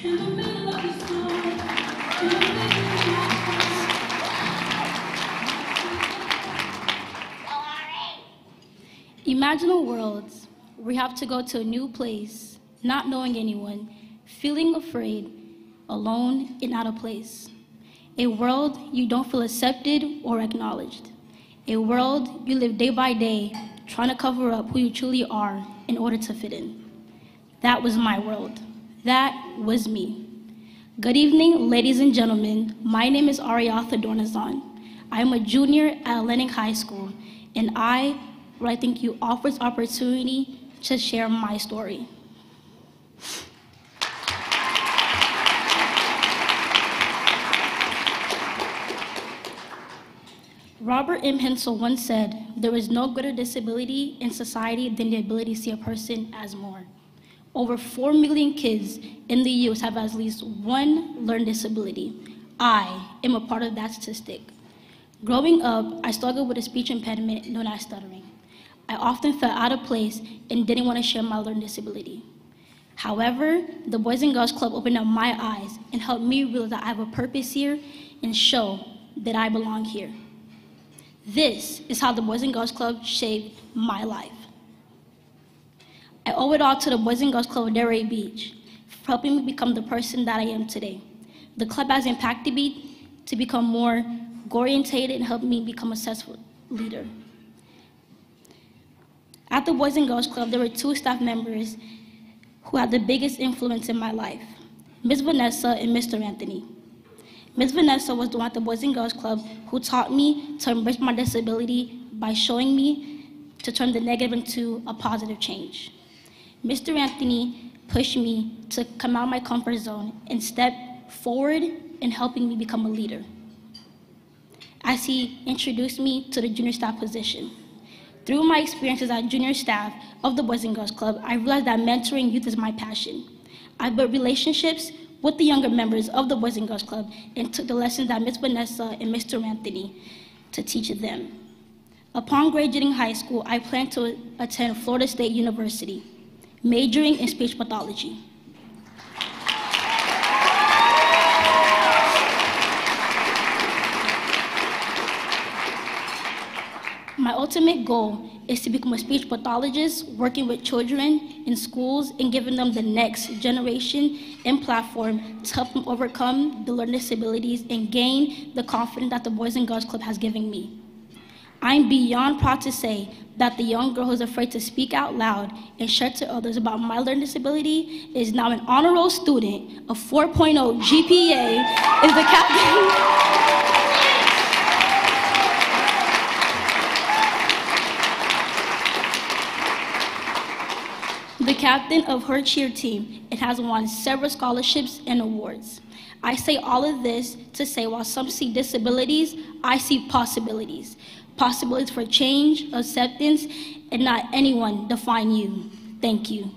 In the middle of the storm, in the middle Imagine a world where you have to go to a new place, not knowing anyone, feeling afraid, alone, and out of place. A world you don't feel accepted or acknowledged. A world you live day by day, trying to cover up who you truly are in order to fit in. That was my world. That was me. Good evening, ladies and gentlemen. My name is Aryatha Dornezon. I am a junior at Atlantic High School, and I, I think you offers opportunity to share my story. Robert M. Hensel once said, There is no greater disability in society than the ability to see a person as more. Over 4 million kids in the US have at least one learning disability. I am a part of that statistic. Growing up, I struggled with a speech impediment known as stuttering. I often felt out of place and didn't want to share my learning disability. However, the Boys and Girls Club opened up my eyes and helped me realize that I have a purpose here and show that I belong here. This is how the Boys and Girls Club shaped my life. I owe it all to the Boys and Girls Club of Delray Beach for helping me become the person that I am today. The club has impacted me to become more orientated and helped me become a successful leader. At the Boys and Girls Club, there were two staff members who had the biggest influence in my life, Ms. Vanessa and Mr. Anthony. Ms. Vanessa was the one at the Boys and Girls Club who taught me to embrace my disability by showing me to turn the negative into a positive change. Mr. Anthony pushed me to come out of my comfort zone and step forward in helping me become a leader as he introduced me to the junior staff position. Through my experiences as junior staff of the Boys and Girls Club, I realized that mentoring youth is my passion. I built relationships with the younger members of the Boys and Girls Club and took the lessons that Ms. Vanessa and Mr. Anthony to teach them. Upon graduating high school, I plan to attend Florida State University, majoring in speech pathology. My ultimate goal is to become a speech pathologist, working with children in schools and giving them the next generation and platform to help them overcome the learning disabilities and gain the confidence that the Boys and Girls Club has given me. I'm beyond proud to say that the young girl who's afraid to speak out loud and share to others about my learning disability is now an honor roll student, oh a 4.0 GPA, is the captain. the captain of her cheer team and has won several scholarships and awards. I say all of this to say while some see disabilities, I see possibilities. Possibilities for change, acceptance, and not anyone define you. Thank you.